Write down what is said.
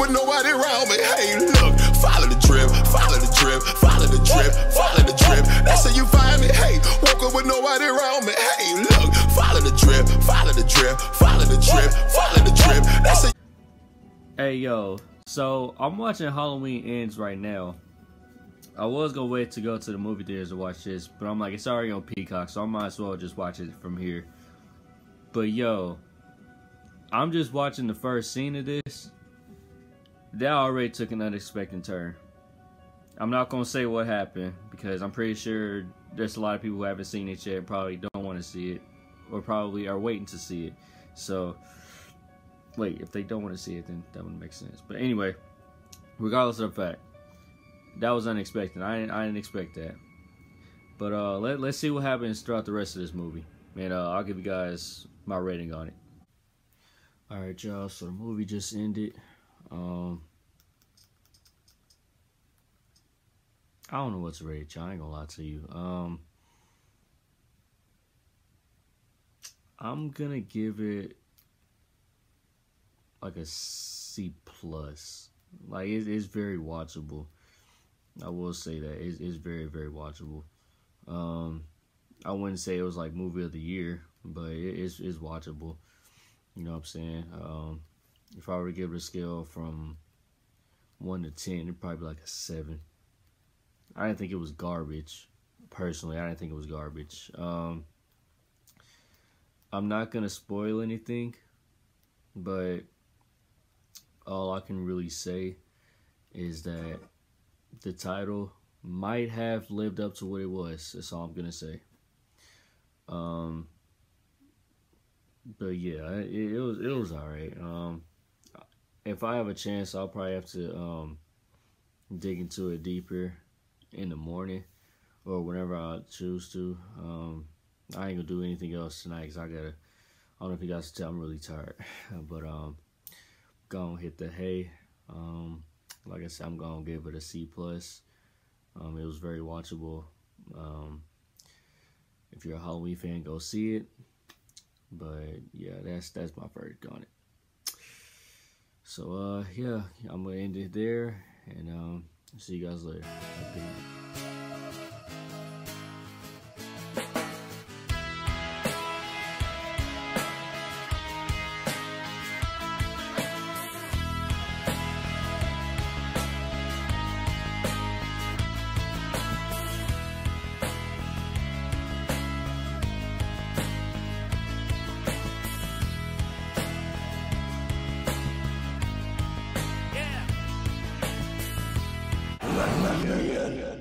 With nobody around me. Hey, look, follow the drip, follow the drip, follow the drip, follow the drip. You find me. Hey, woke up with nobody around me. Hey, look, follow the drip, follow the drip, follow the drip, follow the drip. Hey yo, so I'm watching Halloween Ends right now. I was gonna wait to go to the movie theaters to watch this, but I'm like, it's already on Peacock, so I might as well just watch it from here. But yo, I'm just watching the first scene of this. That already took an unexpected turn. I'm not gonna say what happened because I'm pretty sure there's a lot of people who haven't seen it yet, probably don't want to see it, or probably are waiting to see it. So, wait, if they don't want to see it, then that wouldn't make sense. But anyway, regardless of the fact, that was unexpected. I didn't, I didn't expect that. But uh, let let's see what happens throughout the rest of this movie, and uh, I'll give you guys my rating on it. All right, y'all. So the movie just ended. Um, I don't know what's to rate, y'all. I ain't gonna lie to you. Um, I'm gonna give it like a C plus. Like it, it's very watchable. I will say that it's, very very watchable. Um, I wouldn't say it was like movie of the year, but it, it's it's watchable. You know what I'm saying? Um, if I were to give it a scale from one to ten, it'd probably be like a seven. I didn't think it was garbage. Personally, I didn't think it was garbage. Um, I'm not gonna spoil anything, but all I can really say is that the title might have lived up to what it was. That's all I'm gonna say. Um, but yeah, it, it was it was alright. Um, if I have a chance, I'll probably have to um dig into it deeper in the morning or whenever I choose to. Um, I ain't gonna do anything else tonight because I gotta. I don't know if you guys can tell I'm really tired, but um, gonna hit the hay. Um, like I said, I'm gonna give it a C plus. Um, it was very watchable. Um, if you're a Halloween fan, go see it. But yeah, that's that's my verdict on it. So uh, yeah, I'm gonna end it there, and um, see you guys later. Yeah.